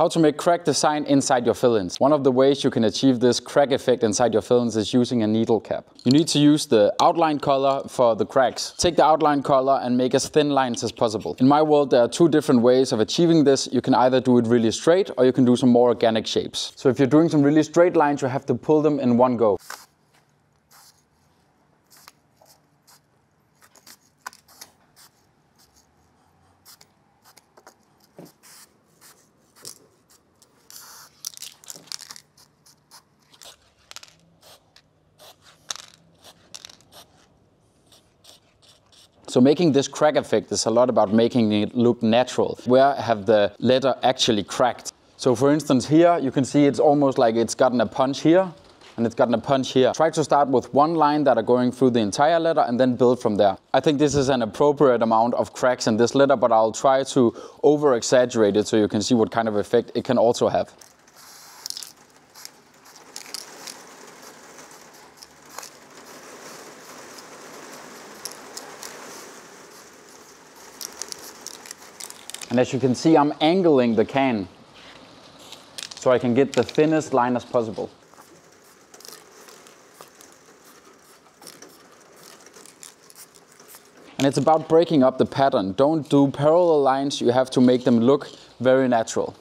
How to make crack design inside your fill-ins. One of the ways you can achieve this crack effect inside your fill-ins is using a needle cap. You need to use the outline color for the cracks. Take the outline color and make as thin lines as possible. In my world, there are two different ways of achieving this. You can either do it really straight or you can do some more organic shapes. So if you're doing some really straight lines, you have to pull them in one go. So making this crack effect is a lot about making it look natural. Where have the letter actually cracked? So for instance here, you can see it's almost like it's gotten a punch here and it's gotten a punch here. Try to start with one line that are going through the entire letter and then build from there. I think this is an appropriate amount of cracks in this letter, but I'll try to over exaggerate it so you can see what kind of effect it can also have. And as you can see, I'm angling the can so I can get the thinnest line as possible. And it's about breaking up the pattern. Don't do parallel lines, you have to make them look very natural.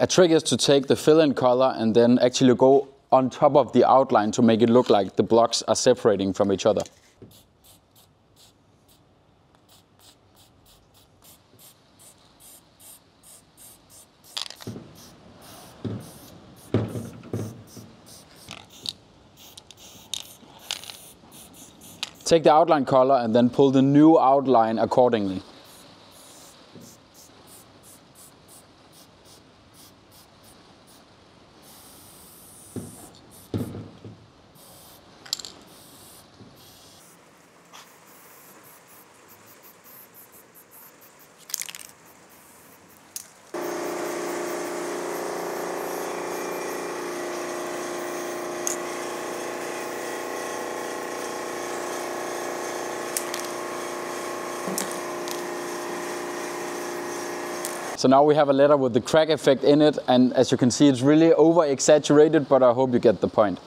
A trick is to take the fill-in color and then actually go on top of the outline to make it look like the blocks are separating from each other. Take the outline color and then pull the new outline accordingly. So now we have a letter with the crack effect in it, and as you can see, it's really over exaggerated, but I hope you get the point.